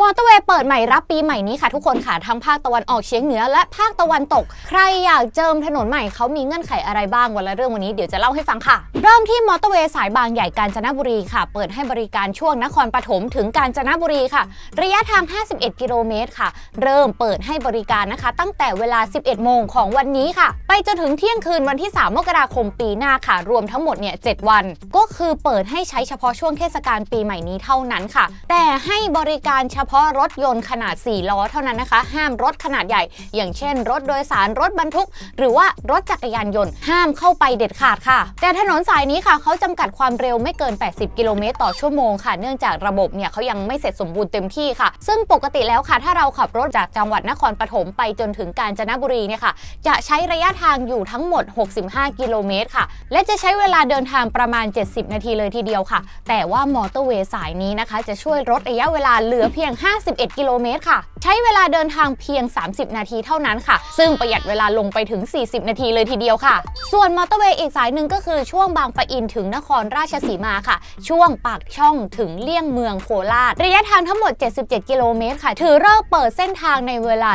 มอเตอร์เวย์เปิดใหม่รับปีใหม่นี้ค่ะทุกคนค่ะทั้งภาคตะวันออกเฉียงเหนือและภาคตะวันตก ใครอยากเจิมถนนใหม่เขามีเงื่อนไขอะไรบ้างวันละเรื่องวันนี้เดี๋ยวจะเล่าให้ฟังค่ะ เริ่มที่มอเตอร์เวย์สายบางใหญ่กาญจนบุรีค่ะ เปิดให้บริการช่วงนครปฐมถึงกาญจนบุรีค่ะ ระยะทาง 51 กิโลเมตรค่ะ เริ่มเปิดให้บริการนะคะ ตั้งแต่เวลา 11 โมงของวันนี้ค่ะ ไปจนถึงเที่ยงคืนวันที่ 3 มกราคมปีหน้าค่ะ รวมทั้งหมดเนี่ย 7 วัน ก็คือเปิดให้ใช้เฉพาะช่วงเทศกาลปีใหม่นี้เท่านั้นค่ะ แต่ให้บริการเฉพาะรถยนต์ขนาด 4 ล้อเท่านั้นนะคะ ห้ามรถขนาดใหญ่ อย่างเช่น รถโดยสารรถบรรทุก หรือว่ารถจักรยานยนต์ห้ามเข้าไปเด็ดขาดค่ะ แต่ถนนสายนี้ค่ะเขาจำกัดความเร็วไม่เกิน 80 กิโลเมตรต่อชั่วโมงค่ะ เนื่องจากระบบเนี่ยเขายังไม่เสร็จสมบูรณ์เต็มที่ค่ะ ซึ่งปกติแล้วค่ะ ถ้าเราขับรถจากจังหวัดนครปฐมไปจนถึงกาญจนบุรีเนี่ยค่ะ จะใช้ระยะทางอยู่ทั้งหมด 65 กิโลเมตรค่ะ และจะใช้เวลาเดินทางประมาณ 70 นาทีเลยทีเดียวค่ะ แต่ว่ามอเตอร์เวย์สายนี้นะคะ จะช่วยลดระยะเวลาเหลือเพียง51 กิโลเมตรค่ะ ใช้เวลาเดินทางเพียง 30 นาทีเท่านั้นค่ะ ซึ่งประหยัดเวลาลงไปถึง 40 นาทีเลยทีเดียวค่ะ ส่วนมอเตอร์เวย์อีกสายหนึ่งก็คือช่วงบางปะอินถึงนครราชสีมาค่ะ ช่วงปากช่องถึงเลี่ยงเมืองโคราช ระยะทางทั้งหมด 77 กิโลเมตรค่ะ ถือฤกษ์เปิดเส้นทางในเวลา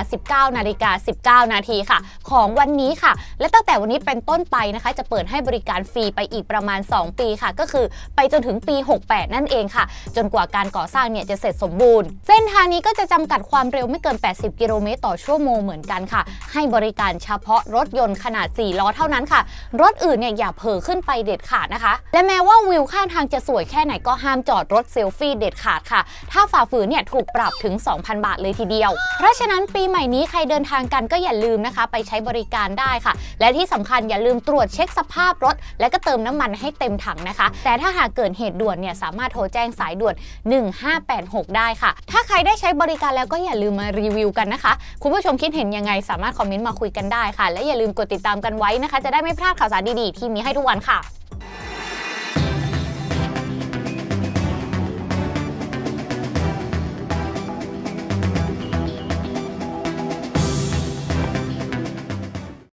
19 นาฬิกา 19 นาทีค่ะ ของวันนี้ค่ะ และตั้งแต่วันนี้เป็นต้นไปนะคะ จะเปิดให้บริการฟรีไปอีกประมาณ 2 ปีค่ะ ก็คือไปจนถึงปี 68 นั่นเองค่ะ จนกว่าการก่อสร้างเนี่ยจะเสร็จสมบูรณ์เส้นทางนี้ก็จะจำกัดความเร็วไม่เกิน 80 กิโลเมตรต่อชั่วโมงเหมือนกันค่ะ ให้บริการเฉพาะรถยนต์ขนาด 4 ล้อเท่านั้นค่ะ รถอื่นเนี่ยอย่าเผลอขึ้นไปเด็ดขาดนะคะ และแม้ว่าวิวข้างทางจะสวยแค่ไหนก็ห้ามจอดรถเซลฟี่เด็ดขาดค่ะ ถ้าฝ่าฝืนเนี่ยถูกปรับถึง 2,000 บาทเลยทีเดียว เพราะฉะนั้นปีใหม่นี้ใครเดินทางกันก็อย่าลืมนะคะ ไปใช้บริการได้ค่ะ และที่สำคัญอย่าลืมตรวจเช็คสภาพรถ และก็เติมน้ำมันให้เต็มถังนะคะ แต่ถ้าหากเกิดเหตุด่วนเนี่ยสามารถโทรแจ้งสายด่วน 1586 ได้ค่ะถ้าใครได้ใช้บริการแล้วก็อย่าลืมมารีวิวกันนะคะ คุณผู้ชมคิดเห็นยังไงสามารถคอมเมนต์มาคุยกันได้ค่ะ และอย่าลืมกดติดตามกันไว้นะคะ จะได้ไม่พลาดข่าวสารดีๆ ที่มีให้ทุกวันค่ะ